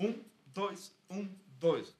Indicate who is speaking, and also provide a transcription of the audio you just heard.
Speaker 1: Um, dois, um, dois.